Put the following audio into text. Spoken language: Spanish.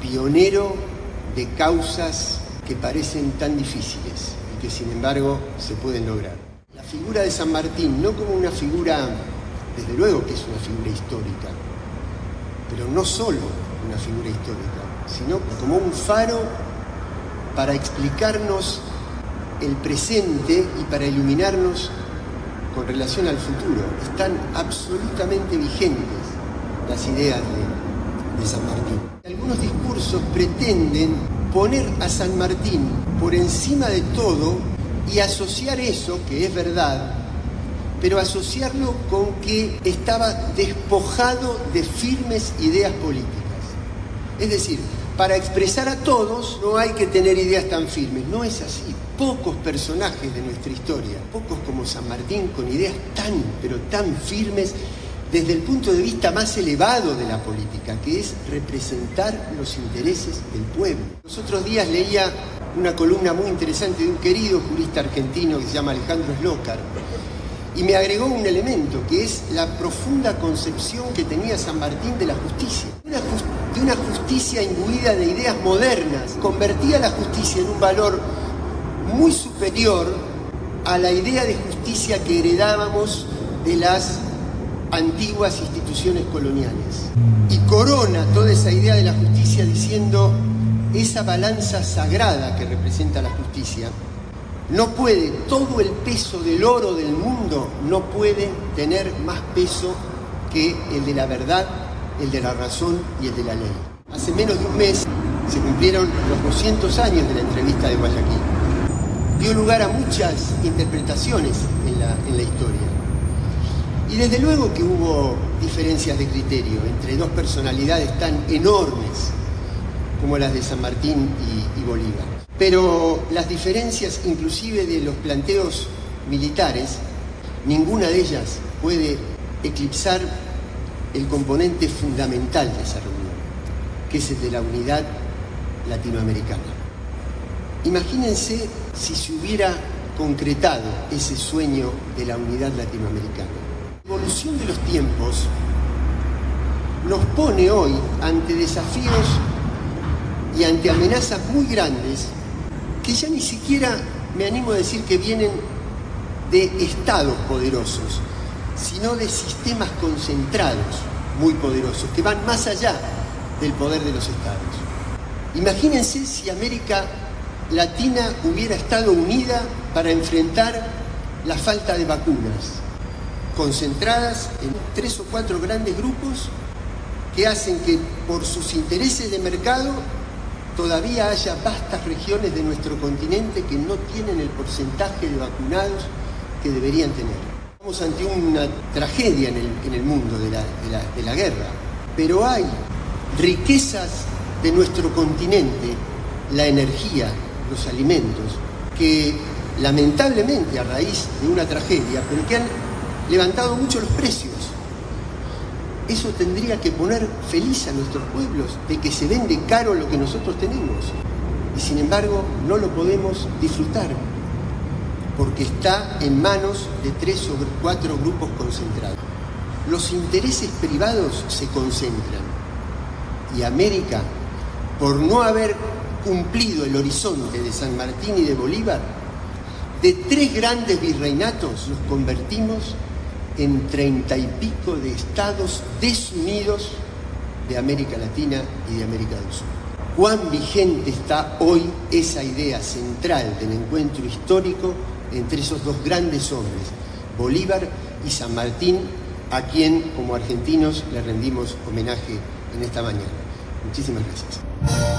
pionero de causas que parecen tan difíciles y que sin embargo se pueden lograr. La figura de San Martín, no como una figura, desde luego que es una figura histórica, pero no solo una figura histórica, sino como un faro para explicarnos el presente y para iluminarnos con relación al futuro. Están absolutamente vigentes las ideas de, de San Martín. Algunos discursos pretenden poner a San Martín por encima de todo y asociar eso, que es verdad, pero asociarlo con que estaba despojado de firmes ideas políticas. Es decir, para expresar a todos no hay que tener ideas tan firmes, no es así. Pocos personajes de nuestra historia, pocos como San Martín, con ideas tan, pero tan firmes desde el punto de vista más elevado de la política, que es representar los intereses del pueblo. Los otros días leía una columna muy interesante de un querido jurista argentino que se llama Alejandro Slócar, y me agregó un elemento, que es la profunda concepción que tenía San Martín de la justicia. de una justicia imbuida de ideas modernas. Convertía la justicia en un valor muy superior a la idea de justicia que heredábamos de las antiguas instituciones coloniales. Y corona toda esa idea de la justicia diciendo esa balanza sagrada que representa la justicia no puede, todo el peso del oro del mundo no puede tener más peso que el de la verdad, el de la razón y el de la ley. Hace menos de un mes se cumplieron los 200 años de la entrevista de Guayaquil. Dio lugar a muchas interpretaciones en la, en la historia. Y desde luego que hubo diferencias de criterio entre dos personalidades tan enormes como las de San Martín y, Bolívar. Pero las diferencias inclusive de los planteos militares, ninguna de ellas puede eclipsar el componente fundamental de esa reunión, que es el de la unidad latinoamericana. Imagínense si se hubiera concretado ese sueño de la unidad latinoamericana. Evolución de los tiempos nos pone hoy ante desafíos y ante amenazas muy grandes que ya ni siquiera me animo a decir que vienen de estados poderosos, sino de sistemas concentrados muy poderosos, que van más allá del poder de los estados. Imagínense si América Latina hubiera estado unida para enfrentar la falta de vacunas, concentradas en tres o cuatro grandes grupos que hacen que por sus intereses de mercado todavía haya vastas regiones de nuestro continente que no tienen el porcentaje de vacunados que deberían tener. Estamos ante una tragedia en el, mundo de la, de la guerra, pero hay riquezas de nuestro continente, la energía, los alimentos, que lamentablemente a raíz de una tragedia, pero que han levantado mucho los precios eso tendría que poner feliz a nuestros pueblos de que se vende caro lo que nosotros tenemos. Y sin embargo no lo podemos disfrutar porque está en manos de tres o cuatro grupos concentrados. Los intereses privados se concentran y América, por no haber cumplido el horizonte de San Martín y de Bolívar, de tres grandes virreinatos los convertimos en treinta y pico de estados desunidos de América Latina y de América del Sur. ¿Cuán vigente está hoy esa idea central del encuentro histórico entre esos dos grandes hombres, Bolívar y San Martín, a quien como argentinos le rendimos homenaje en esta mañana? Muchísimas gracias.